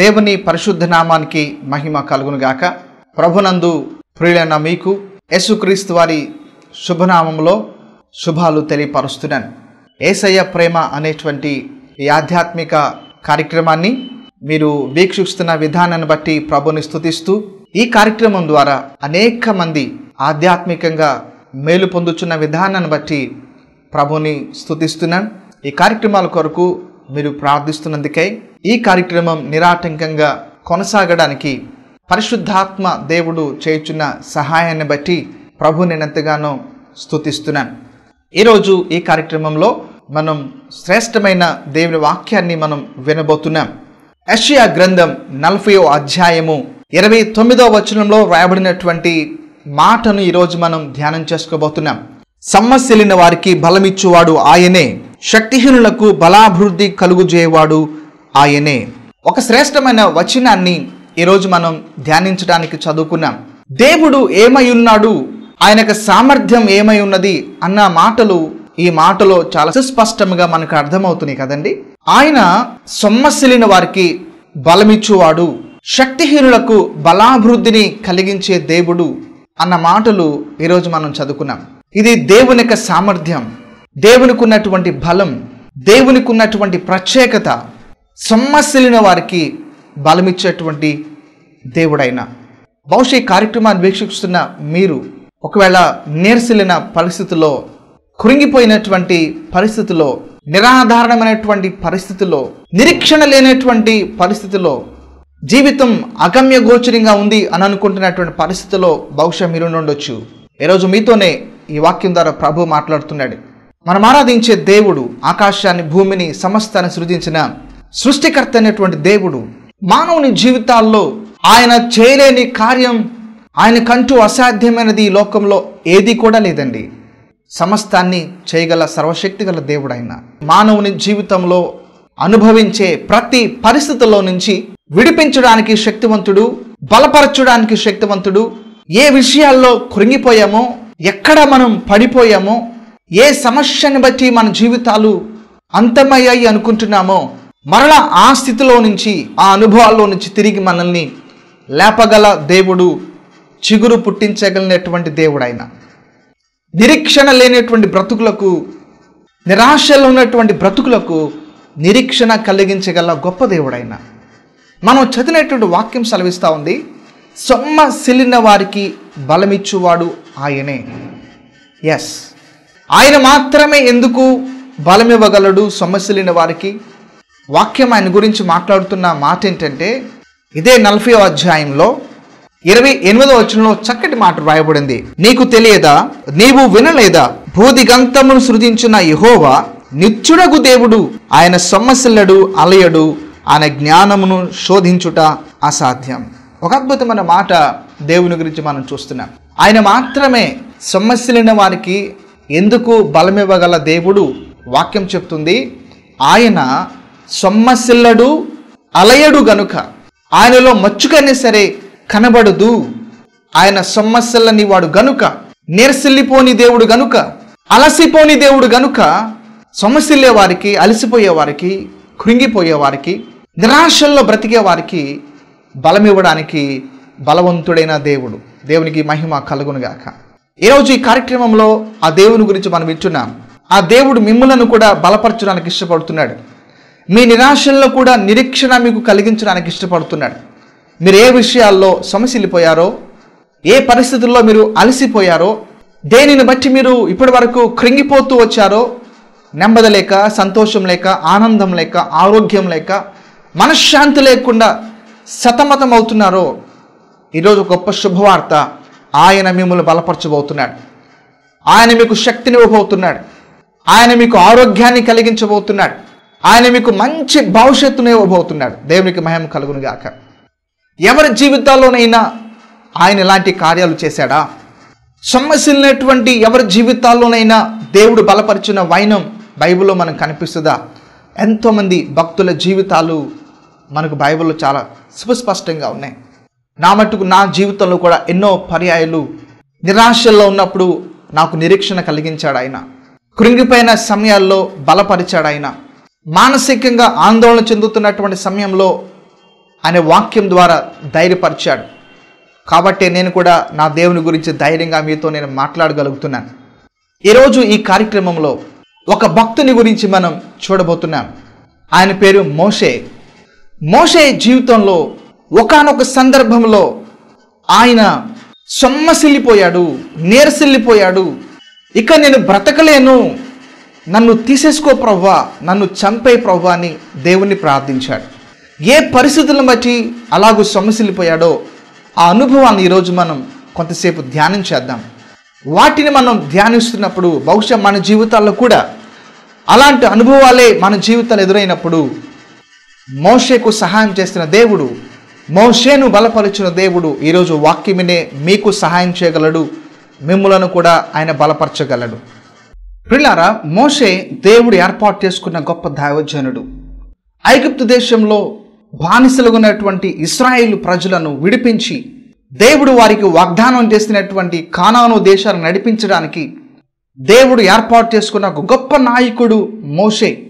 దేవుని పరిశుద్ధ నామానికి మహిమ కలుగునుగాక. ప్రభునందు ప్రియులైన మీకు యేసుక్రీస్తు వారి శుభనామంలో శుభాలు తెలియపరుస్తున్నాను. ఏసయ్య ప్రేమ అనేటువంటి ఈ ఆధ్యాత్మిక కార్యక్రమాన్ని మీరు వీక్షిస్తున్న విధానాన్ని బట్టి ప్రభుని స్థుతిస్తూ ఈ కార్యక్రమం ద్వారా అనేక మంది ఆధ్యాత్మికంగా మేలు పొందుచున్న విధానాన్ని బట్టి ప్రభుని స్థుతిస్తున్నాను ఈ కార్యక్రమాల కొరకు మీరు ప్రార్థిస్తున్నందుకై ఈ కార్యక్రమం నిరాటంకంగా కొనసాగడానికి పరిశుద్ధాత్మ దేవుడు చేయుచున్న సహాయాన్ని బట్టి ప్రభు నేనెంతగానో స్థుతిస్తున్నాను ఈరోజు ఈ కార్యక్రమంలో మనం శ్రేష్టమైన దేవుని వాక్యాన్ని మనం వినబోతున్నాం. యెషయా గ్రంథం నలభై అధ్యాయము ఇరవై తొమ్మిదో వచనంలో రాయబడినటువంటి మాటను ఈరోజు మనం ధ్యానం చేసుకోబోతున్నాం. సమ్మస్యలిన వారికి బలమిచ్చువాడు ఆయనే. శక్తిహీనులకు బలాభివృద్ధి కలుగుజేయవాడు ఆయనే. ఒక శ్రేష్టమైన వచనాన్ని ఈరోజు మనం ధ్యానించడానికి చదువుకున్నాం. దేవుడు ఏమై ఉన్నాడు ఆయనకు సామర్థ్యం ఏమై ఉన్నది అన్న మాటలు ఈ మాటలో చాలా సుస్పష్టంగా మనకు అర్థమవుతున్నాయి కదండి? ఆయన సొమ్మసిలిన వారికి బలమిచ్చువాడు. శక్తిహీనులకు బలాభివృద్ధిని కలిగించే దేవుడు అన్న మాటలు ఈరోజు మనం చదువుకున్నాం. ఇది దేవుని యొక్క సామర్థ్యం. దేవునికి ఉన్నటువంటి బలం దేవునికి ఉన్నటువంటి ప్రత్యేకత సొమ్మసిలిన వారికి బలమిచ్చేటువంటి దేవుడైన. బహుశా ఈ కార్యక్రమాన్ని వీక్షిస్తున్న మీరు ఒకవేళ నీరసిలిన పరిస్థితుల్లో కృంగిపోయినటువంటి పరిస్థితిలో నిరాధారణమైనటువంటి పరిస్థితిలో నిరీక్షణ లేనటువంటి పరిస్థితిలో జీవితం అగమ్య గోచరంగా ఉంది అని అనుకుంటున్నటువంటి పరిస్థితిలో బహుశా మీరు ఉండొచ్చు. ఈరోజు మీతోనే ఈ వాక్యం ద్వారా ప్రభు మాట్లాడుతున్నాడు. మనం ఆరాధించే దేవుడు ఆకాశాన్ని భూమిని సమస్తాన్ని సృజించిన సృష్టికర్త అయినటువంటి దేవుడు. మానవుని జీవితాల్లో ఆయన చేయలేని కార్యం ఆయనకంటూ అసాధ్యమైనది ఈ లోకంలో ఏది కూడా లేదండి. సమస్తాన్ని చేయగల సర్వశక్తి గల దేవుడు ఆయన మానవుని జీవితంలో అనుభవించే ప్రతి పరిస్థితుల్లో నుంచి విడిపించడానికి శక్తివంతుడు బలపరచడానికి శక్తివంతుడు ఏ విషయాల్లో కృంగిపోయామో ఎక్కడ మనం పడిపోయామో ఏ సమస్యని బట్టి మన జీవితాలు అంతమయ్యాయి అనుకుంటున్నామో మరలా ఆ స్థితిలో నుంచి ఆ అనుభవాల్లో నుంచి తిరిగి మనల్ని లేపగల దేవుడు చిగురు పుట్టించగలిగినటువంటి దేవుడు ఆయన నిరీక్షణ లేనటువంటి బ్రతుకులకు నిరాశలో ఉన్నటువంటి బ్రతుకులకు నిరీక్షణ కలిగించగల గొప్ప దేవుడైన. మనం చదివినటువంటి వాక్యం సెలవిస్తూ ఉంది సొమ్మ సిలిన వారికి బలమిచ్చువాడు ఆయనే. ఎస్ ఆయన మాత్రమే ఎందుకు బలం ఇవ్వగలడు సొమ్మసిలిన వారికి వాక్యం ఆయన గురించి మాట్లాడుతున్న మాట ఏంటంటే ఇదే నలభై అధ్యాయంలో ఇరవై ఎనిమిదో వచనంలో చక్కటి మాట రాయబడింది నీకు తెలియదా? నీవు వినలేదా? భూదిగంతమును సృజించిన యహోవా నిత్యుడగు దేవుడు ఆయన సొమ్మసిల్లడు అలయడు ఆయన జ్ఞానమును శోధించుట అసాధ్యం. ఒక అద్భుతమైన మాట దేవుని గురించి మనం చూస్తున్నాం. ఆయన మాత్రమే సమస్యలైన వారికి ఎందుకు బలమివ్వగల దేవుడు వాక్యం చెప్తుంది? ఆయన సొమ్మసిల్లడు అలయడు గనుక ఆయనలో మచ్చుకైనా సరే కనబడదు. ఆయన సొమ్మసిల్లని వాడు గనుక నీరసిల్లిపోని దేవుడు గనుక అలసిపోని దేవుడు గనుక సొమ్మసిల్లే వారికి అలసిపోయే వారికి కృంగిపోయే వారికి నిరాశల్లో బ్రతికే వారికి బలమివ్వడానికి బలవంతుడైన దేవుడు. దేవునికి మహిమ కలుగునుగాక. ఈరోజు ఈ కార్యక్రమంలో ఆ దేవుని గురించి మనం వింటున్నాం. ఆ దేవుడు మిమ్మలను కూడా బలపరచడానికి ఇష్టపడుతున్నాడు. మీ నిరాశల్లో కూడా నిరీక్షణ మీకు కలిగించడానికి ఇష్టపడుతున్నాడు. మీరు ఏ విషయాల్లో సమస్యలిపోయారో ఏ పరిస్థితుల్లో మీరు అలసిపోయారో దేనిని బట్టి మీరు ఇప్పటి వరకు కృంగిపోతూ వచ్చారో నెమ్మది లేక సంతోషం లేక ఆనందం లేక ఆరోగ్యం లేక మనశ్శాంతి లేకుండా సతమతం అవుతున్నారో ఈరోజు గొప్ప శుభవార్త. ఆయన మిమ్మల్ని బలపరచబోతున్నాడు. ఆయన మీకు శక్తిని ఇవ్వబోతున్నాడు. ఆయన మీకు ఆరోగ్యాన్ని కలిగించబోతున్నాడు. ఆయన మీకు మంచి భవిష్యత్తును ఇవ్వబోతున్నాడు. దేవునికి మహిమ కలుగును గాక. ఎవరి జీవితాల్లోనైనా ఆయన ఇలాంటి కార్యాలు చేశాడా? సొమ్మసిల్లినటువంటి ఎవరి జీవితాల్లోనైనా దేవుడు బలపరిచిన వైనం బైబిల్లో మనకు కనిపిస్తుందా? ఎంతోమంది భక్తుల జీవితాలు మనకు బైబిల్లో చాలా సుస్పష్టంగా ఉన్నాయి. నా మట్టుకు నా జీవితంలో కూడా ఎన్నో పర్యాయాలు నిరాశల్లో ఉన్నప్పుడు నాకు నిరీక్షణ కలిగించాడు ఆయన. కృంగిపోయిన సమయాల్లో బలపరిచాడు ఆయన. మానసికంగా ఆందోళన చెందుతున్నటువంటి సమయంలో అనే వాక్యం ద్వారా ధైర్యపరిచాడు. కాబట్టి నేను కూడా నా దేవుని గురించి ధైర్యంగా మీతో నేను మాట్లాడగలుగుతున్నాను. ఈరోజు ఈ కార్యక్రమంలో ఒక భక్తుని గురించి మనం చూడబోతున్నాం. ఆయన పేరు మోషే. మోషే జీవితంలో ఒకానొక సందర్భంలో ఆయన సొమ్మసిల్లిపోయాడు నేరసిల్లిపోయాడు. ఇక నేను బ్రతకలేను. నన్ను తీసేసుకో ప్రవ్వా నన్ను చంపే ప్రవ్వా అని దేవుణ్ణి ప్రార్థించాడు. ఏ పరిస్థితులను బట్టి అలాగూ సొమ్మసిల్లిపోయాడో ఆ అనుభవాన్ని ఈరోజు మనం కొంతసేపు ధ్యానం చేద్దాం. వాటిని మనం ధ్యానిస్తున్నప్పుడు బహుశా మన జీవితాల్లో కూడా అలాంటి అనుభవాలే మన జీవితాలు ఎదురైనప్పుడు మోషకు సహాయం చేస్తున్న దేవుడు మోషేను బలపరిచిన దేవుడు ఈరోజు వాక్యమినే మీకు సహాయం చేయగలడు మిమ్ములను కూడా ఆయన బలపరచగలడు. పిల్లారా మోషే దేవుడు ఏర్పాటు చేసుకున్న గొప్ప దైవజనుడు. ఐగుప్తు దేశంలో బానిసలుగా ఉన్నటువంటి ఇస్రాయేల్ ప్రజలను విడిపించి దేవుడు వారికి వాగ్దానం చేసినటువంటి కానాను దేశాలను నడిపించడానికి దేవుడు ఏర్పాటు చేసుకున్న ఒక గొప్ప నాయకుడు మోషే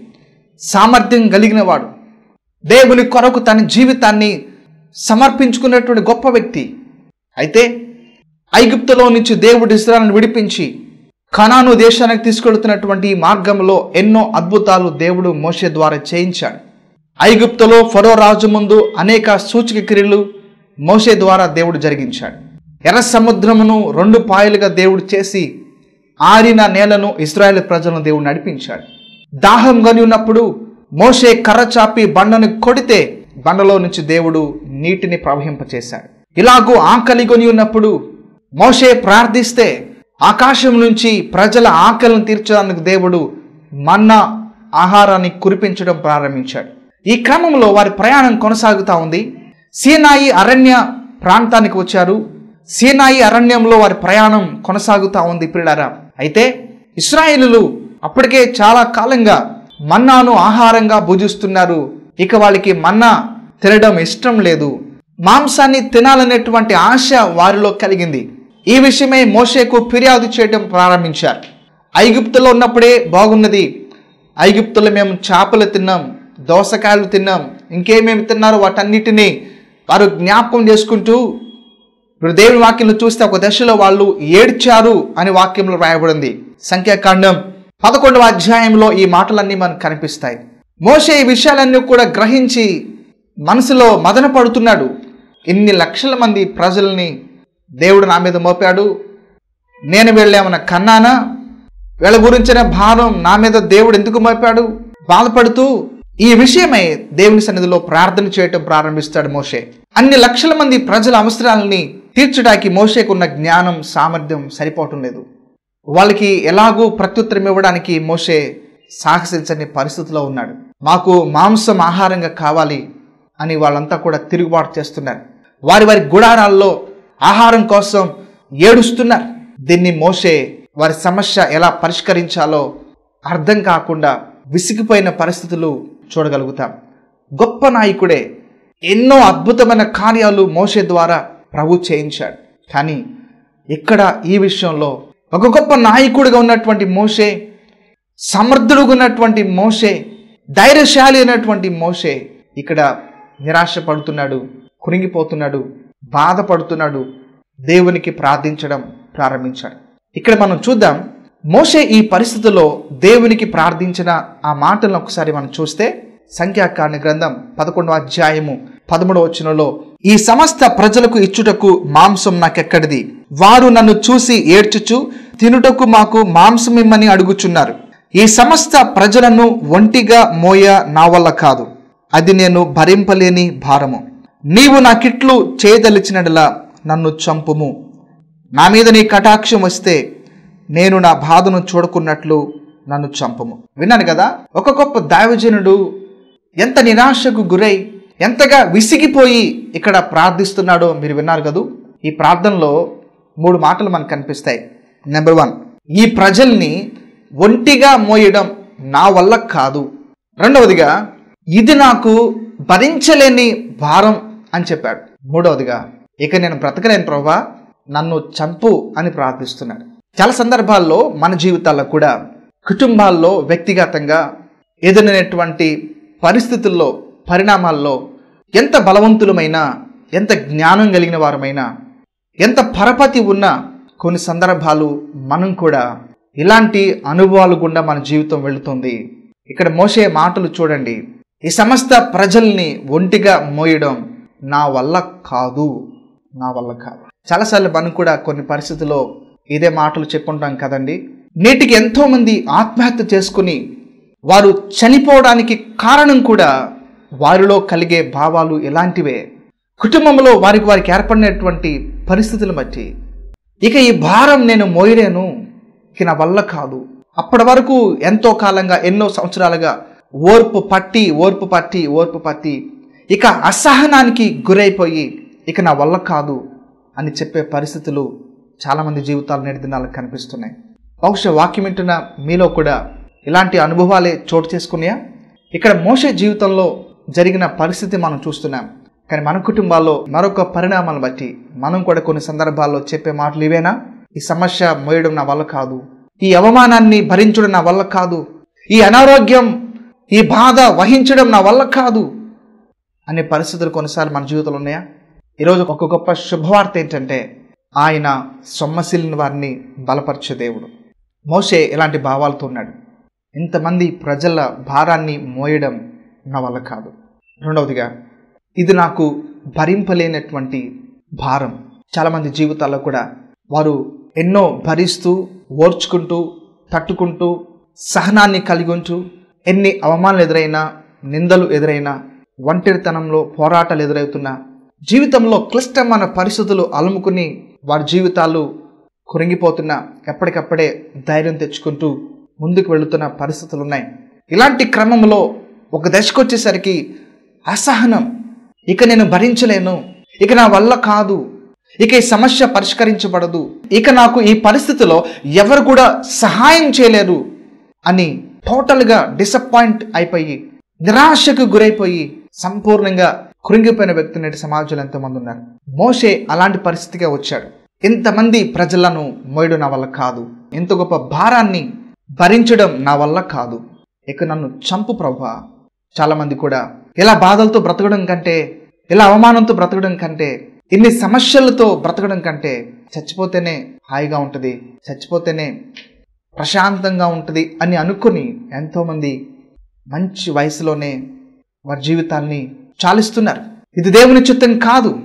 సామర్థ్యం కలిగినవాడు. దేవుని కొరకు తన జీవితాన్ని సమర్పించుకున్నటువంటి గొప్ప వ్యక్తి. అయితే ఐగుప్తులో నుంచి దేవుడు ఇస్రాలను విడిపించి కనాను దేశానికి తీసుకెళ్తున్నటువంటి ఈ మార్గంలో ఎన్నో అద్భుతాలు దేవుడు మోషే ద్వారా చేయించాడు. ఐగుప్తులో ఫరో రాజు ముందు అనేక సూచక క్రియలు మోషే ద్వారా దేవుడు జరిగించాడు. ఎర్ర సముద్రమును రెండు పాయలుగా దేవుడు చేసి ఆరిన నేలను ఇస్రాయేల్ ప్రజలను దేవుడు నడిపించాడు. దాహం గని ఉన్నప్పుడు మోషే కర్ర చాపి బండను కొడితే బండలో నుంచి దేవుడు నీటిని ప్రవహింపచేశాడు. ఇలాగూ ఆకలి కొని ఉన్నప్పుడు మోషే ప్రార్థిస్తే ఆకాశం నుంచి ప్రజల ఆకలిని తీర్చడానికి దేవుడు మన్నా ఆహారాన్ని కురిపించడం ప్రారంభించాడు. ఈ క్రమంలో వారి ప్రయాణం కొనసాగుతూ ఉంది. సీనాయి అరణ్య ప్రాంతానికి వచ్చారు. సీనాయి అరణ్యంలో వారి ప్రయాణం కొనసాగుతూ ఉంది పిల్లరా అయితే ఇస్రాయేలులు అప్పటికే చాలా కాలంగా మన్నాను ఆహారంగా భుజిస్తున్నారు. ఇక వాళ్ళకి మన్నా తినడం ఇష్టం లేదు. మాంసాన్ని తినాలనేటువంటి ఆశ వారిలో కలిగింది. ఈ విషయమై మోషేకు ఫిర్యాదు చేయడం ప్రారంభించారు. ఐగుప్తులో ఉన్నప్పుడే బాగున్నది. ఐగుప్తులో మేము చేపలు తిన్నాం దోసకాయలు తిన్నాం ఇంకేమేమి తిన్నారో వాటన్నిటినీ వారు జ్ఞాపకం చేసుకుంటూ ఇప్పుడు దేవుని వాక్యంలో చూస్తే ఒక దశలో వాళ్ళు ఏడ్చారు అని వాక్యంలో రాయబడింది. సంఖ్యాకాండం పదకొండవ అధ్యాయంలో ఈ మాటలన్నీ మనకు కనిపిస్తాయి. మోషే ఈ విషయాలన్నీ కూడా గ్రహించి మనసులో మదన పడుతున్నాడు. ఇన్ని లక్షల మంది ప్రజల్ని దేవుడు నా మీద మోపాడు. నేను వెళ్ళేమన్నా కన్నానా? వీళ్ళ గురించిన భారం నా మీద దేవుడు ఎందుకు మోపాడు? బాధపడుతూ ఈ విషయమై దేవుని సన్నిధిలో ప్రార్థన చేయటం ప్రారంభిస్తాడు మోషే. అన్ని లక్షల మంది ప్రజల అవసరాలని తీర్చడానికి మోషేకున్న జ్ఞానం సామర్థ్యం సరిపోవటం లేదు. వాళ్ళకి ఎలాగూ ప్రత్యుత్తరం ఇవ్వడానికి మోషే సాహసించని పరిస్థితిలో ఉన్నాడు. మాకు మాంసం ఆహారంగా కావాలి అని వాళ్ళంతా కూడా తిరుగుబాటు చేస్తున్నారు. వారి వారి గుడారాల్లో ఆహారం కోసం ఏడుస్తున్నారు. దీన్ని మోసే వారి సమస్య ఎలా పరిష్కరించాలో అర్థం కాకుండా విసిగిపోయిన పరిస్థితులు చూడగలుగుతాం. గొప్ప నాయకుడే ఎన్నో అద్భుతమైన కార్యాలు మోసే ద్వారా ప్రభు చేయించాడు. కానీ ఇక్కడ ఈ విషయంలో ఒక గొప్ప నాయకుడిగా ఉన్నటువంటి మోషే సమర్థుడుగా ఉన్నటువంటి మోషే ధైర్యశాలి అయినటువంటి మోషే ఇక్కడ నిరాశ పడుతున్నాడు కురింగిపోతున్నాడు బాధపడుతున్నాడు దేవునికి ప్రార్థించడం ప్రారంభించాడు. ఇక్కడ మనం చూద్దాం మోషే ఈ పరిస్థితిలో దేవునికి ప్రార్థించిన ఆ మాటలను ఒకసారి మనం చూస్తే సంఖ్యాకాండ గ్రంథం పదకొండవ అధ్యాయము పదమూడవ వచనంలో ఈ సమస్త ప్రజలకు ఇచ్చుటకు మాంసం నాకెక్కడిది? వారు నన్ను చూసి ఏడ్చుచు తినుటకు మాకు మాంసం ఇమ్మని అడుగుచున్నారు. ఈ సమస్త ప్రజలను ఒంటిగా మోయ నా వల్ల కాదు. అది నేను భరింపలేని భారము. నీవు నా కిట్లు చేయదలిచినడలా నన్ను చంపుము. నా మీద నీ కటాక్షం వస్తే నేను నా బాధను చూడకున్నట్లు నన్ను చంపము. విన్నాను కదా? ఒక గొప్ప దైవజనుడు ఎంత నిరాశకు గురై ఎంతగా విసిగిపోయి ఇక్కడ ప్రార్థిస్తున్నాడో మీరు విన్నారు కదూ? ఈ ప్రార్థనలో మూడు మాటలు మనకు కనిపిస్తాయి. నెంబర్ వన్ ఈ ప్రజల్ని ఒంటిగా మోయడం నా వల్ల కాదు. రెండవదిగా ఇది నాకు భరించలేని భారం అని చెప్పాడు. మూడవదిగా ఇక నేను బ్రతకలేను ప్రభా నన్ను చంపు అని ప్రార్థిస్తున్నాడు. చాలా సందర్భాల్లో మన జీవితాల్లో కూడా కుటుంబాల్లో వ్యక్తిగతంగా ఎదురైనటువంటి పరిస్థితుల్లో పరిణామాల్లో ఎంత బలవంతులమైనా ఎంత జ్ఞానం కలిగిన వారమైనా ఎంత పరపతి ఉన్నా కొన్ని సందర్భాలు మనం కూడా ఇలాంటి అనుభవాలు గుండా మన జీవితం వెళుతుంది. ఇక్కడ మోసే మాటలు చూడండి. ఈ సమస్త ప్రజల్ని ఒంటిగా మోయడం నా వల్ల కాదు. నా వల్ల కాదు. చాలాసార్లు మనం కూడా కొన్ని పరిస్థితుల్లో ఇదే మాటలు చెప్పుకుంటాం కదండి. నేటికి ఎంతోమంది ఆత్మహత్య చేసుకుని వారు చనిపోవడానికి కారణం కూడా వారిలో కలిగే భావాలు ఎలాంటివే కుటుంబంలో వారికి వారికి ఏర్పడినటువంటి పరిస్థితులు బట్టి. ఇక ఈ భారం నేను మోయలేను. ఇక నా వల్ల కాదు. అప్పటి వరకు ఎంతో కాలంగా ఎన్నో సంవత్సరాలుగా ఓర్పు పట్టి ఓర్పు పట్టి ఓర్పు పట్టి ఇక అసహనానికి గురైపోయి ఇక నా వల్ల కాదు అని చెప్పే పరిస్థితులు చాలామంది జీవితాలు నేటి దినాలకు కనిపిస్తున్నాయి. బహుశా వాక్యం వింటున్న మీలో కూడా ఇలాంటి అనుభవాలే చోటు చేసుకున్నాయా? ఇక్కడ మోసే జీవితంలో జరిగిన పరిస్థితి మనం చూస్తున్నాం. కానీ మన కుటుంబాల్లో మరొక పరిణామాలను బట్టి మనం కూడా కొన్ని సందర్భాల్లో చెప్పే మాటలు ఇవేనా? ఈ సమస్య మోయడం నా వల్ల కాదు. ఈ అవమానాన్ని భరించడం నా వల్ల కాదు. ఈ అనారోగ్యం ఈ బాధ వహించడం నా వల్ల కాదు. అనే పరిస్థితులు కొన్నిసార్లు మన జీవితంలో ఉన్నాయా? ఈరోజు ఒక గొప్ప శుభవార్త ఏంటంటే ఆయన సొమ్మసిల్లిన వారిని బలపరిచే దేవుడు. మోసే ఇలాంటి భావాలతో ఉన్నాడు. ఇంతమంది ప్రజల భారాన్ని మోయడం నా వల్ల కాదు. రెండవదిగా ఇది నాకు భరింపలేనటువంటి భారం. చాలామంది జీవితాల్లో కూడా వారు ఎన్నో భరిస్తూ ఓర్చుకుంటూ తట్టుకుంటూ సహనాన్ని కలిగి ఉంటూ ఎన్ని అవమానాలు ఎదురైనా నిందలు ఎదురైనా ఒంటరితనంలో పోరాటాలు ఎదురవుతున్నా జీవితంలో క్లిష్టమైన పరిస్థితులు అలుముకుని వారి జీవితాలు కురింగిపోతున్నా ఎప్పటికప్పుడే ధైర్యం తెచ్చుకుంటూ ముందుకు వెళుతున్న పరిస్థితులు ఉన్నాయి ఇలాంటి క్రమంలో ఒక దశకు వచ్చేసరికి అసహనం. ఇక నేను భరించలేను. ఇక నా వల్ల కాదు. ఇక ఈ సమస్య పరిష్కరించబడదు. ఇక నాకు ఈ పరిస్థితిలో ఎవరు కూడా సహాయం చేయలేరు అని టోటల్గా డిసప్పాయింట్ అయిపోయి నిరాశకు గురైపోయి సంపూర్ణంగా కృంగిపోయిన వ్యక్తి నేటి సమాజంలో ఎంతోమంది ఉన్నారు. మోషే అలాంటి పరిస్థితిగా వచ్చాడు. ఇంతమంది ప్రజలను మోయడం నా వల్ల కాదు. ఇంత గొప్ప భారాన్ని భరించడం నా వల్ల కాదు. ఇక నన్ను చంపు ప్రభా. చాలామంది కూడా ఇలా బాధలతో బ్రతకడం కంటే ఇలా అవమానంతో బ్రతకడం కంటే ఇన్ని సమస్యలతో బ్రతకడం కంటే చచ్చిపోతేనే హాయిగా ఉంటుంది చచ్చిపోతేనే ప్రశాంతంగా ఉంటుంది అని అనుకుని ఎంతోమంది మంచి వయసులోనే వారి జీవితాల్ని చాలిస్తున్నారు. ఇది దేవుని చిత్తం కాదు.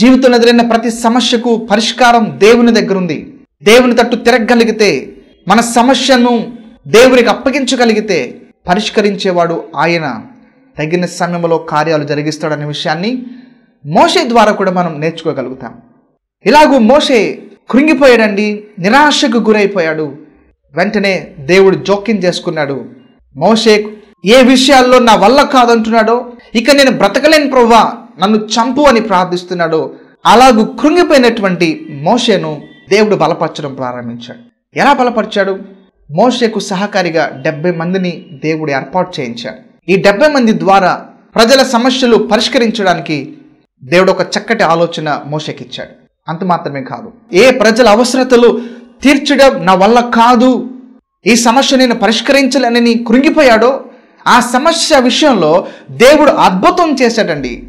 జీవితంలో ఎదురైన ప్రతి సమస్యకు పరిష్కారం దేవుని దగ్గర ఉంది దేవుని తట్టు తిరగగలిగితే మన సమస్యను దేవునికి అప్పగించగలిగితే పరిష్కరించేవాడు ఆయన. తగిన సమయంలో కార్యాలు జరిగిస్తాడనే విషయాన్ని మోషే ద్వారా కూడా మనం నేర్చుకోగలుగుతాం. ఇలాగూ మోషే కృంగిపోయాడండి నిరాశకు గురైపోయాడు. వెంటనే దేవుడు జోక్యం చేసుకున్నాడు. మోషే ఏ విషయాల్లో నా వల్ల కాదంటున్నాడో? ఇక నేను బ్రతకలేని ప్రవ్వా నన్ను చంపు అని ప్రార్థిస్తున్నాడో? అలాగూ కృంగిపోయినటువంటి మోషేను దేవుడు బలపరచడం ప్రారంభించాడు. ఎలా బలపరిచాడు? మోషేకు సహకారిగా డెబ్బై మందిని దేవుడు ఏర్పాటు చేయించాడు. ఈ డెబ్బై మంది ద్వారా ప్రజల సమస్యలు పరిష్కరించడానికి దేవుడు ఒక చక్కటి ఆలోచన మోషకిచ్చాడు. అంత మాత్రమే కాదు. ఏ ప్రజల అవసరతలు తీర్చడం నా వల్ల కాదు. ఈ సమస్య నేను పరిష్కరించలేనని కృంగిపోయాడో ఆ సమస్య విషయంలో దేవుడు అద్భుతం చేశాడండి.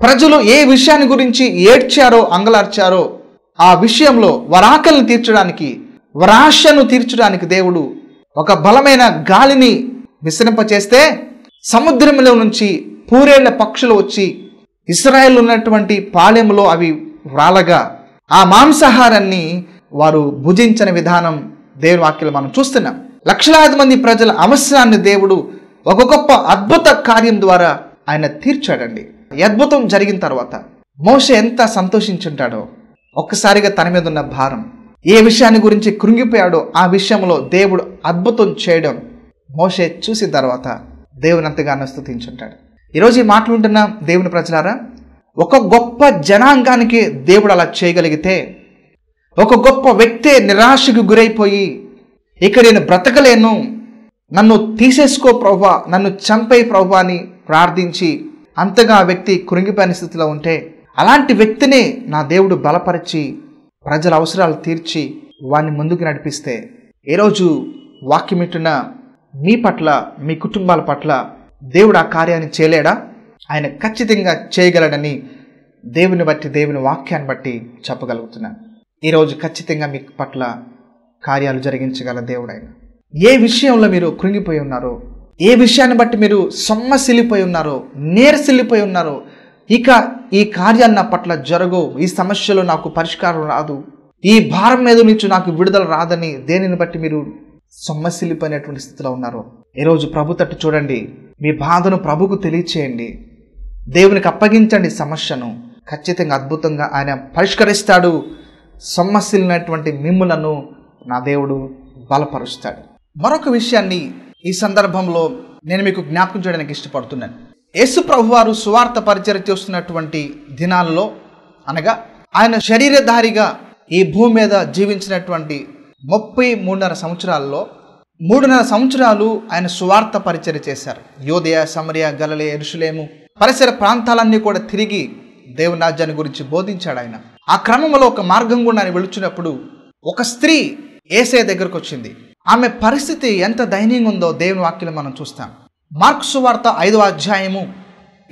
ప్రజలు ఏ విషయాన్ని గురించి ఏడ్చారో అంగలార్చారో ఆ విషయంలో వరాకలను తీర్చడానికి వరాశను తీర్చడానికి దేవుడు ఒక బలమైన గాలిని విసరింపచేస్తే సముద్రంలో నుంచి పూరేళ్ళ పక్షులు వచ్చి ఇస్రాయేల్ ఉన్నటువంటి పాలెంలో అవి వ్రాలగా ఆ మాంసాహారాన్ని వారు భుజించిన విధానం దేవుని వాక్యలు మనం చూస్తున్నాం. లక్షలాది మంది ప్రజల అవసరాన్ని దేవుడు ఒక గొప్ప అద్భుత కార్యం ద్వారా ఆయన తీర్చాడండి. ఈ అద్భుతం జరిగిన తర్వాత మోషే ఎంత సంతోషించుంటాడో ఒక్కసారిగా తన మీద ఉన్న భారం ఏ విషయాన్ని గురించి కృంగిపోయాడో ఆ విషయంలో దేవుడు అద్భుతం చేయడం మోషే చూసిన తర్వాత దేవుని అంతగానో స్తుతించుంటాడు ఈరోజు ఈ మాట్లాడుతున్న దేవుని ప్రజలారా ఒక గొప్ప జనాంగానికి దేవుడు అలా చేయగలిగితే ఒక గొప్ప వ్యక్తే నిరాశకు గురైపోయి ఇక నేను బ్రతకలేను నన్ను తీసేసుకో ప్రభా నన్ను చంపే ప్రభా అని ప్రార్థించి అంతగా ఆ వ్యక్తి కృంగిపోయిన స్థితిలో ఉంటే అలాంటి వ్యక్తిని నా దేవుడు బలపరిచి ప్రజల అవసరాలు తీర్చి వారిని ముందుకు నడిపిస్తే ఈరోజు వాక్యమిట్టున మీ పట్ల మీ కుటుంబాల పట్ల దేవుడు ఆ కార్యాన్ని చేయలేడా? ఆయన ఖచ్చితంగా చేయగలడని దేవుని బట్టి దేవుని వాక్యాన్ని బట్టి చెప్పగలుగుతున్నాను ఈరోజు ఖచ్చితంగా మీ పట్ల కార్యాలు జరిగించగల దేవుడైన. ఏ విషయంలో మీరు కృంగిపోయి ఉన్నారో ఏ విషయాన్ని బట్టి మీరు సొమ్మసిల్లిపోయి ఉన్నారో నేర్సిల్లిపోయి ఉన్నారో ఇక ఈ కార్యాన్ని నా పట్ల జరగవు ఈ సమస్యలో నాకు పరిష్కారం రాదు ఈ భారం మీద నుంచి నాకు విడుదల రాదని దేనిని బట్టి మీరు సొమ్మసిల్లిపోయినటువంటి స్థితిలో ఉన్నారో ఈరోజు ప్రభు తట్టు చూడండి. మీ బాధను ప్రభుకు తెలియచేయండి. దేవునికి అప్పగించండి సమస్యను. ఖచ్చితంగా అద్భుతంగా ఆయన పరిష్కరిస్తాడు. సొమ్మసిల్లినటువంటి మిమ్ములను నా దేవుడు బలపరుస్తాడు. మరొక విషయాన్ని ఈ సందర్భంలో నేను మీకు జ్ఞాపకం చేయడానికి ఇష్టపడుతున్నాను. యేసు ప్రభువారు సువార్త పరిచయం చేస్తున్నటువంటి దినాల్లో అనగా ఆయన శరీరధారిగా ఈ భూమి మీద జీవించినటువంటి ముప్పై మూడున్నర సంవత్సరాల్లో మూడున్నర సంవత్సరాలు ఆయన సువార్త పరిచయం చేశారు. యోదయ సమరయ గలలే ఎరుషులేము పరిసర ప్రాంతాలన్నీ కూడా తిరిగి దేవుని రాజ్యాన్ని గురించి బోధించాడు ఆయన. ఆ క్రమంలో ఒక మార్గం గుండా ఆయన వెళుచున్నప్పుడు ఒక స్త్రీ ఏసే దగ్గరకు వచ్చింది. ఆమె పరిస్థితి ఎంత దయనీయంగా ఉందో దేవుని వాక్యం మనం చూస్తాం. మార్క్ సువార్త ఐదవ అధ్యాయము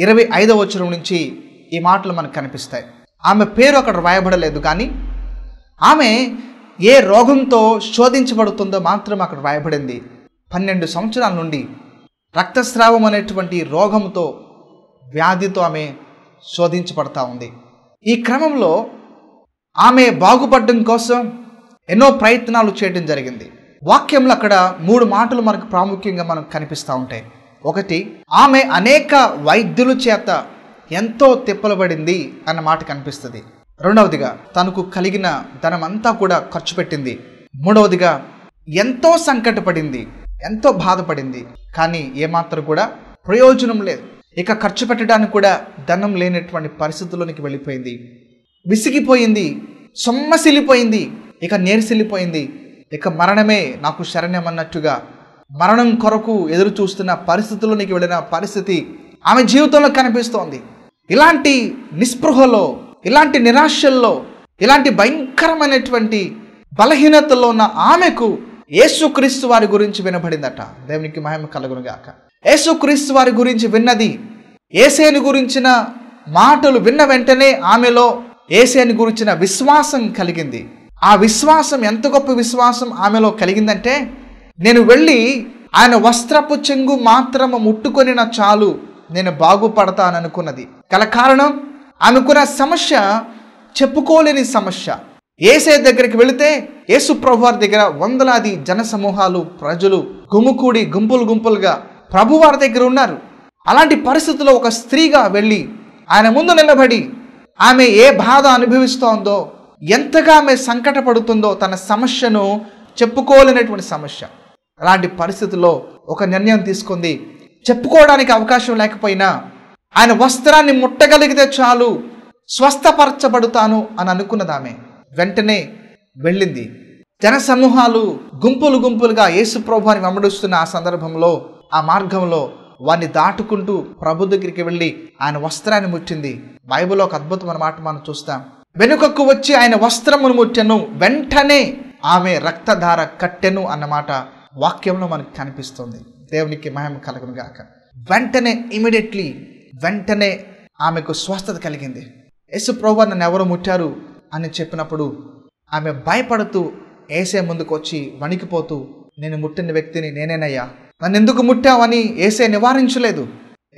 ఇరవై ఐదవ వచనం నుంచి ఈ మాటలు మనకు కనిపిస్తాయి. ఆమె పేరు అక్కడ రాయబడలేదు కానీ ఆమె ఏ రోగంతో శోధించబడుతుందో మాత్రం అక్కడ రాయబడింది పన్నెండు సంవత్సరాల నుండి రక్తస్రావం అనేటువంటి రోగంతో వ్యాధితో ఆమె శోధించబడతా ఉంది. ఈ క్రమంలో ఆమె బాగుపడడం కోసం ఎన్నో ప్రయత్నాలు చేయడం జరిగింది. వాక్యంలో అక్కడ మూడు మాటలు మనకు ప్రాముఖ్యంగా మనకు కనిపిస్తూ ఉంటాయి. ఒకటి ఆమె అనేక వైద్యుల చేత ఎంతో తిప్పలబడింది అన్న మాట కనిపిస్తుంది. రెండవదిగా తనకు కలిగిన ధనం అంతా కూడా ఖర్చు పెట్టింది. మూడవదిగా ఎంతో సంకటపడింది ఎంతో బాధపడింది. కానీ ఏమాత్రం కూడా ప్రయోజనం లేదు. ఇక ఖర్చు పెట్టడానికి కూడా ధనం లేనటువంటి పరిస్థితుల్లోనికి వెళ్ళిపోయింది. విసిగిపోయింది సొమ్మసిల్లిపోయింది ఇక నేర్సిల్లిపోయింది. ఇక మరణమే నాకు శరణ్యమన్నట్టుగా మరణం కొరకు ఎదురు చూస్తున్న పరిస్థితుల్లోనికి వెళ్ళిన పరిస్థితి ఆమె జీవితంలో కనిపిస్తోంది. ఇలాంటి నిస్పృహలో ఇలాంటి నిరాశల్లో ఇలాంటి భయంకరమైనటువంటి బలహీనతలో ఉన్న ఆమెకు యేసుక్రీస్తు వారి గురించి వినబడిందట. దేవునికి మహిమ కలుగునుగాక యేసుక్రీస్తు వారి గురించి విన్నది ఏసేని గురించిన మాటలు విన్న వెంటనే ఆమెలో ఏసేని గురించిన విశ్వాసం కలిగింది. ఆ విశ్వాసం ఎంత గొప్ప విశ్వాసం ఆమెలో కలిగిందంటే నేను వెళ్ళి ఆయన వస్త్రపు చెంగు మాత్రము ముట్టుకొనిన చాలు నేను బాగుపడతాననుకున్నది. గల కారణం? అనుకున్న సమస్య చెప్పుకోలేని సమస్య. ఏసే దగ్గరికి వెళితే యేసు ప్రభువారి దగ్గర వందలాది జన సమూహాలు ప్రజలు గుమ్ముకూడి గుంపులు గుంపులుగా ప్రభువారి దగ్గర ఉన్నారు. అలాంటి పరిస్థితుల్లో ఒక స్త్రీగా వెళ్ళి ఆయన ముందు నిలబడి ఆమె ఏ బాధ అనుభవిస్తోందో ఎంతగా ఆమె సంకటపడుతుందో తన సమస్యను చెప్పుకోలేనటువంటి సమస్య. అలాంటి పరిస్థితుల్లో ఒక నిర్ణయం తీసుకుంది. చెప్పుకోవడానికి అవకాశం లేకపోయినా ఆయన వస్త్రాన్ని ముట్టగలిగితే చాలు స్వస్థపరచబడుతాను అని అనుకున్నదామె వెంటనే వెళ్ళింది. జనసమూహాలు గుంపులు గుంపులుగా యేసు ప్రభుని వెంబడిస్తున్న ఆ సందర్భంలో ఆ మార్గంలో వారిని దాటుకుంటూ ప్రభు దగ్గరికి వెళ్ళి ఆయన వస్త్రాన్ని ముట్టింది. బైబిల్లో ఒక అద్భుతమైన మాట మనం చూస్తాం. వెనుకకు వచ్చి ఆయన వస్త్రమును ముట్టెను వెంటనే ఆమె రక్తధార కట్టెను అన్నమాట వాక్యంలో మనకు కనిపిస్తుంది. దేవునికి మహిమ కలగను గాక వెంటనే ఇమీడియట్లీ వెంటనే ఆమెకు స్వస్థత కలిగింది. యేసు ప్రభు నన్ను ఎవరు ముట్టారు అని చెప్పినప్పుడు ఆమె భయపడుతూ ఏసే ముందుకు వచ్చి వణికిపోతూ నేను ముట్టిన వ్యక్తిని నేనేనయ్యా. నన్ను ఎందుకు ముట్టావని ఏసే నివారించలేదు.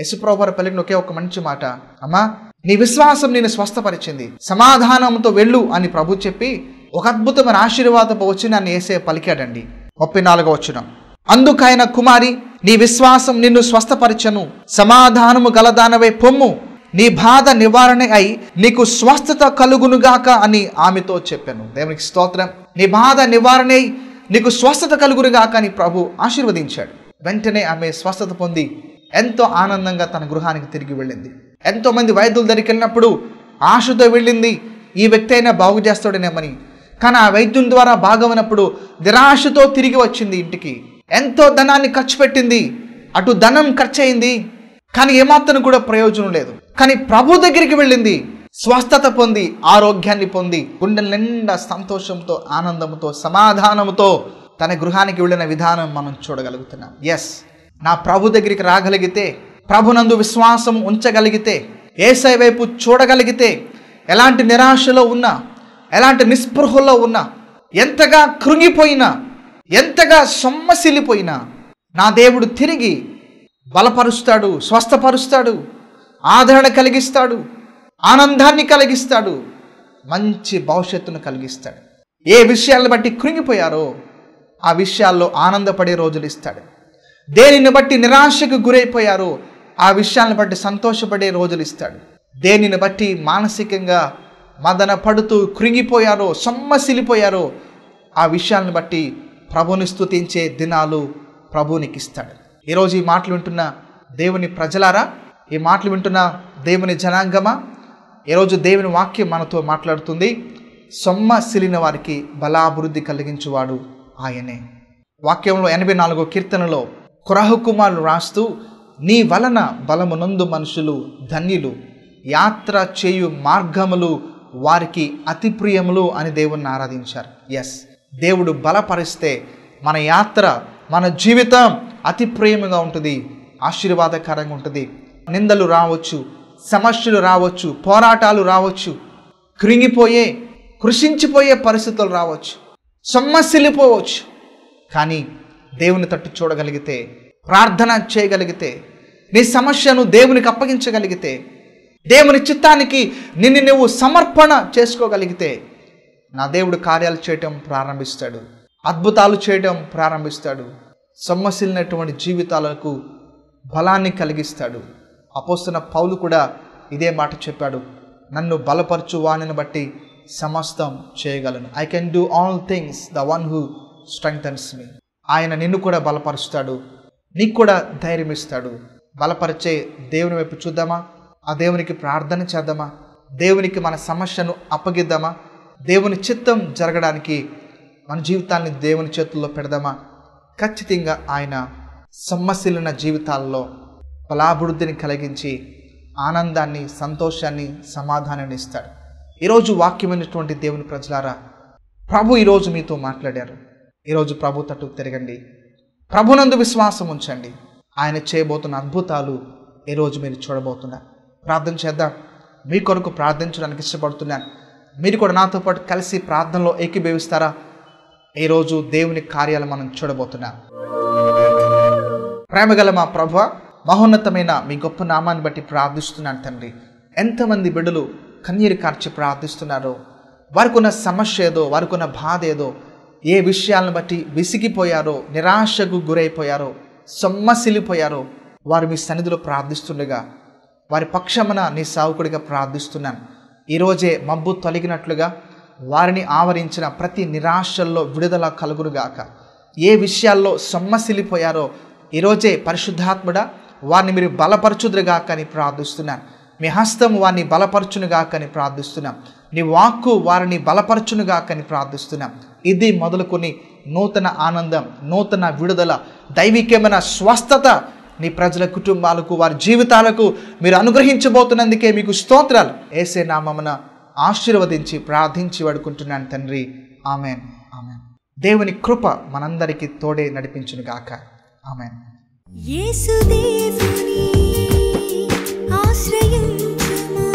యశుప్రభువారు పలికిన ఒకే ఒక మంచి మాట అమ్మా నీ విశ్వాసం నేను స్వస్థపరిచింది. సమాధానంతో వెళ్ళు అని ప్రభు చెప్పి ఒక అద్భుతమైన ఆశీర్వాదపు వచ్చి నన్ను ఏసే పలికాడండి. ముప్పై నాలుగో వచ్చిన అందుకైన కుమారి నీ విశ్వాసం నిన్ను స్వస్థపరచను. సమాధానము గలదానవై పొమ్ము. నీ బాధ నివారణ అయి నీకు స్వస్థత కలుగునుగాక అని ఆమెతో చెప్పాను. దేవునికి స్తోత్రం. నీ బాధ నివారణ అయి నీకు స్వస్థత కలుగునుగాక అని ప్రభు ఆశీర్వదించాడు. వెంటనే ఆమె స్వస్థత పొంది ఎంతో ఆనందంగా తన గృహానికి తిరిగి వెళ్ళింది. ఎంతో మంది వైద్యుల దగ్గరికి వెళ్ళినప్పుడు ఆశతో వెళ్ళింది ఈ వ్యక్తి అయినా బాగు చేస్తాడనేమని కానీ ఆ వైద్యుని ద్వారా బాగవనప్పుడు నిరాశతో తిరిగి వచ్చింది ఇంటికి. ఎంతో ధనాన్ని ఖర్చు పెట్టింది. అటు ధనం ఖర్చు అయింది కానీ ఏమాత్రం కూడా ప్రయోజనం లేదు. కానీ ప్రభు దగ్గరికి వెళ్ళింది. స్వస్థత పొంది ఆరోగ్యాన్ని పొంది గుండె నిండా సంతోషంతో ఆనందంతో సమాధానంతో తన గృహానికి వెళ్ళిన విధానం మనం చూడగలుగుతున్నాం. ఎస్ నా ప్రభు దగ్గరికి రాగలిగితే ప్రభునందు విశ్వాసం ఉంచగలిగితే ఏసై వైపు చూడగలిగితే ఎలాంటి నిరాశలో ఉన్నా ఎలాంటి నిస్పృహలో ఉన్నా ఎంతగా కృంగిపోయినా ఎంతగా సొమ్మసిల్లిపోయినా నా దేవుడు తిరిగి బలపరుస్తాడు స్వస్థపరుస్తాడు ఆదరణ కలిగిస్తాడు ఆనందాన్ని కలిగిస్తాడు మంచి భవిష్యత్తును కలిగిస్తాడు. ఏ విషయాలను బట్టి కృంగిపోయారో ఆ విషయాల్లో ఆనందపడే రోజులు ఇస్తాడు. దేనిని బట్టి నిరాశకు గురైపోయారో ఆ విషయాలను బట్టి సంతోషపడే రోజులు ఇస్తాడు. దేనిని బట్టి మానసికంగా మదన పడుతూ కృంగిపోయారో సొమ్మసిలిపోయారో ఆ విషయాలను బట్టి ప్రభుని స్థుతించే దినాలు ప్రభునికి ఇస్తాడు ఈరోజు ఈ మాటలు వింటున్న దేవుని ప్రజలారా ఈ మాటలు వింటున్న దేవుని జనాంగమా ఈరోజు దేవుని వాక్యం మనతో మాట్లాడుతుంది. సొమ్మ సిలిన వారికి బలాభివృద్ధి కలిగించువాడు ఆయనే. వాక్యంలో ఎనభై నాలుగో కీర్తనలో కురహు కుమారులు రాస్తూ నీ వలన బలమునందు మనుషులు ధన్యులు యాత్ర చేయు మార్గములు వారికి అతి ప్రియములు అని దేవుణ్ణి ఆరాధించారు. ఎస్ దేవుడు బలపరిస్తే మన యాత్ర మన జీవితం అతి ప్రేమగా ఉంటుంది ఆశీర్వాదకరంగా ఉంటుంది. నిందలు రావచ్చు సమస్యలు రావచ్చు పోరాటాలు రావచ్చు కృంగిపోయే కృషించిపోయే పరిస్థితులు రావచ్చు సమస్యలిపోవచ్చు కానీ దేవుని తట్టు చూడగలిగితే ప్రార్థన చేయగలిగితే నీ సమస్యను దేవునికి అప్పగించగలిగితే దేవుని చిత్తానికి నిన్ను నువ్వు సమర్పణ చేసుకోగలిగితే నా దేవుడు కార్యాలు చేయటం ప్రారంభిస్తాడు. అద్భుతాలు చేయటం ప్రారంభిస్తాడు. సొమ్మసిల్లినటువంటి జీవితాలకు బలాన్ని కలిగిస్తాడు. అపోస్తున్న పౌలు కూడా ఇదే మాట చెప్పాడు. నన్ను బలపరచు వాణిని బట్టి సమస్తం చేయగలను. I can do all things the one who strengthens me ఆయన నిన్ను కూడా బలపరుస్తాడు. నీకు కూడా ధైర్యం ఇస్తాడు. బలపరిచే దేవుని వైపు చూద్దామా? ఆ దేవునికి ప్రార్థన చేద్దామా? దేవునికి మన సమస్యను అప్పగిద్దామా? దేవుని చిత్తం జరగడానికి మన జీవితాన్ని దేవుని చేతుల్లో పెడదామా? ఖచ్చితంగా ఆయన సమ్మసిల్లిన జీవితాల్లో బలాభివృద్ధిని కలిగించి ఆనందాన్ని సంతోషాన్ని సమాధానాన్ని ఇస్తాడు. ఈరోజు వాక్యమైనటువంటి దేవుని ప్రజలారా ప్రభు ఈరోజు మీతో మాట్లాడారు. ఈరోజు ప్రభు తట్టు తిరగండి. ప్రభునందు విశ్వాసం ఉంచండి. ఆయన చేయబోతున్న అద్భుతాలు ఈరోజు మీరు చూడబోతున్నారు. ప్రార్థన చేద్దాం. మీ కొరకు ప్రార్థించడానికి ఇష్టపడుతున్నాను. మీరు కూడా నాతో పాటు కలిసి ప్రార్థనలో ఏకీభవిస్తారా? ఈరోజు దేవుని కార్యాలు మనం చూడబోతున్నాం. ప్రేమగల మా ప్రభ మహోన్నతమైన మీ గొప్ప నామాన్ని బట్టి ప్రార్థిస్తున్నాను తండ్రి. ఎంతమంది బిడ్డలు కన్నీరు కార్చి ప్రార్థిస్తున్నారో వారికి ఉన్న సమస్య ఏదో వారికి ఉన్న బాధ ఏదో ఏ విషయాలను బట్టి విసిగిపోయారో నిరాశకు గురైపోయారో సొమ్మసిలిపోయారో వారు మీ సన్నిధిలో ప్రార్థిస్తుండగా వారి పక్షమున నీ సావుకుడిగా ప్రార్థిస్తున్నాను. ఈరోజే మబ్బు తొలగినట్లుగా వారిని ఆవరించిన ప్రతి నిరాశల్లో విడుదల కలుగునుగాక. ఏ విషయాల్లో సొమ్మసిలిపోయారో ఈరోజే పరిశుద్ధాత్ముడా వారిని మీరు బలపరచుదురుగాక అని ప్రార్థిస్తున్నాను. మీ హస్తం వారిని బలపరచునుగాక అని ప్రార్థిస్తున్నాం. నీ వాక్కు వారిని బలపరచునుగాక అని ప్రార్థిస్తున్నాం. ఇది మొదలుకొని నూతన ఆనందం నూతన విడుదల దైవికమైన స్వస్థత నీ ప్రజల కుటుంబాలకు వారి జీవితాలకు మీరు అనుగ్రహించబోతున్నందుకే మీకు స్తోత్రాలు. ఏసే నామమున ఆశీర్వదించి ప్రార్థించి వడుకుంటున్నాను తండ్రి. ఆమెన్. ఆమెన్. దేవుని కృప మనందరికీ తోడే నడిపించును గాక. ఆమెన్. ఆశ్రయించుమా?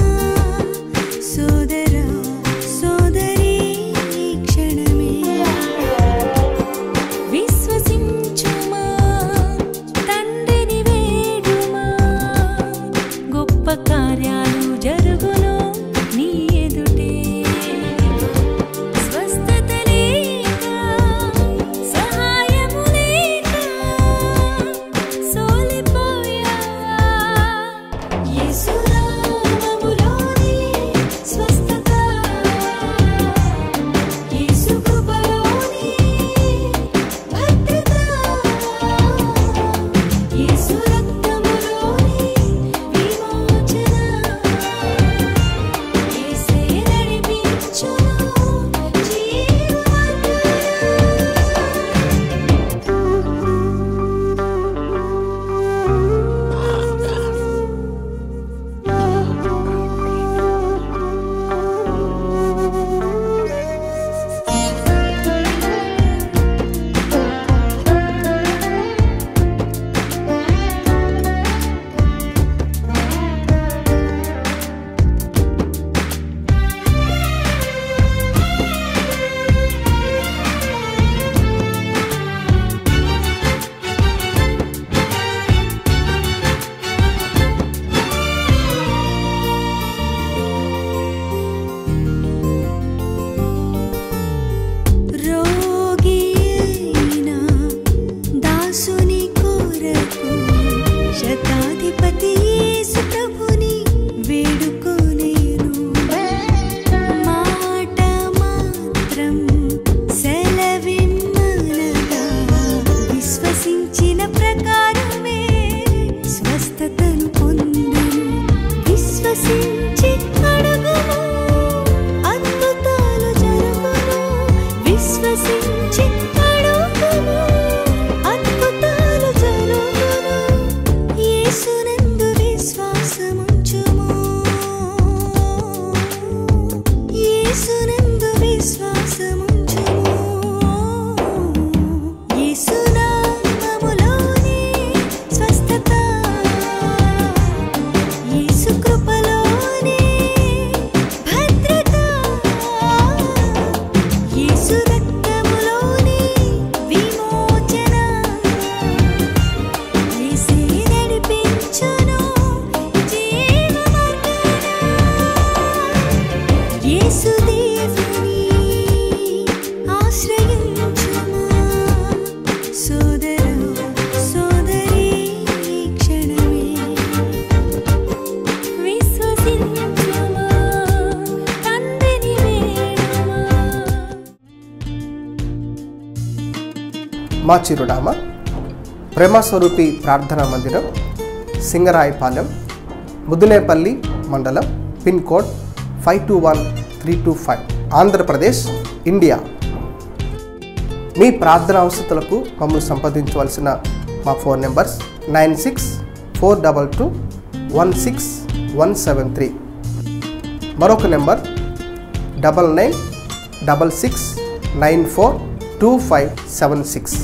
మా చిరునామా. ప్రేమస్వరూపి ప్రార్థనా మందిరం సింగరాయపాలెం ముదునేపల్లి మండలం pin code five two one three two five Andhra Pradesh India. మీ ప్రార్థన అవసరాలకు మమ్మల్ని సంప్రదించవలసిన మా phone numbers nine six four double two one six one seven three. మరొక number double nine double six nine four two five seven six